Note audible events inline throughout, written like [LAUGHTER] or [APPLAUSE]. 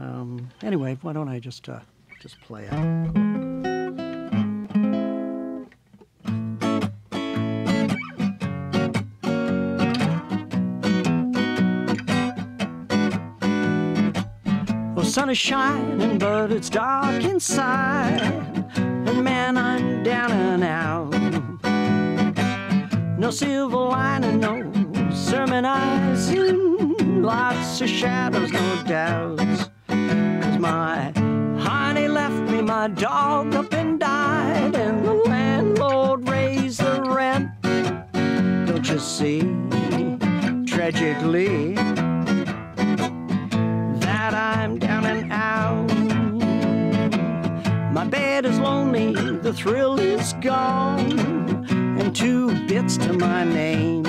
Um, anyway, why don't I just uh, just play it? Sun is shining, but it's dark inside. And man, I'm down and out. No silver lining, no sermonizing. Lots of shadows, no doubts. My dog up and died. And the landlord raised the rent. Don't you see? Tragically that I'm down and out. My bed is lonely, the thrill is gone, and two bits to my name.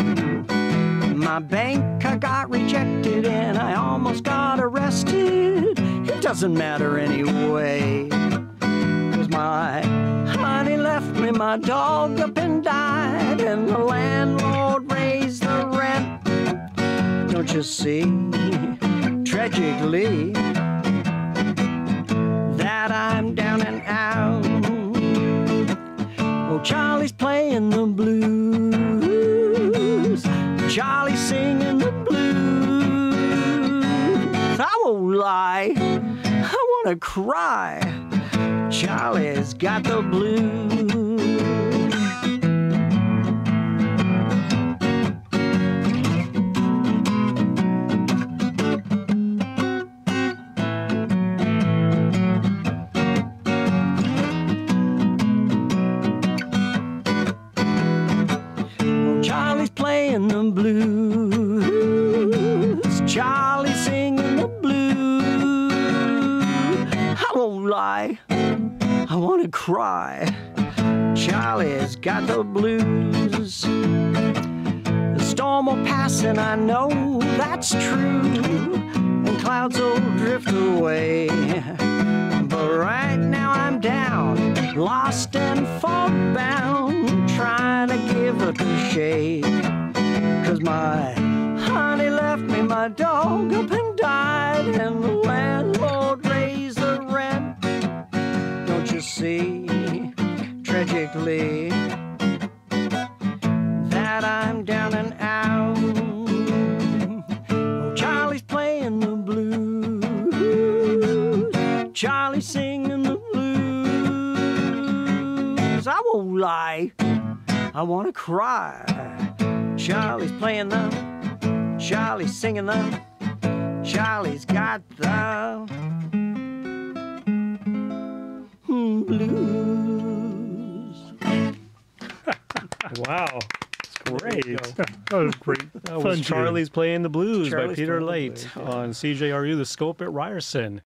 My bank I got rejected and I almost got arrested. It doesn't matter anyway. My honey left me, my dog up and died, and the landlord raised the rent. Don't you see? tragically that I'm down and out. Oh, Charlie's playing the blues. Charlie's singing the blues. I won't lie, I wanna cry. Charlie's got the blues. Charlie's playing the blues. Charlie singing the blues. I won't lie, I want to cry. Charlie's got the blues. The storm will pass, and I know that's true. And clouds will drift away. But right now I'm down, lost and fog bound, trying to give up a shade. Cause my honey left me, my dog see, tragically, that I'm down and out? Oh, Charlie's playing the blues. Charlie's singing the blues. I won't lie, I wanna cry. Charlie's playing the, Charlie's singing the, Charlie's got the blues. Wow. It's great. [LAUGHS] that was great. That Fun was tune. Charlie's Playing the Blues Charlie's by Peter Playing the Late Blues, yeah. on CJRU, The Scope at Ryerson.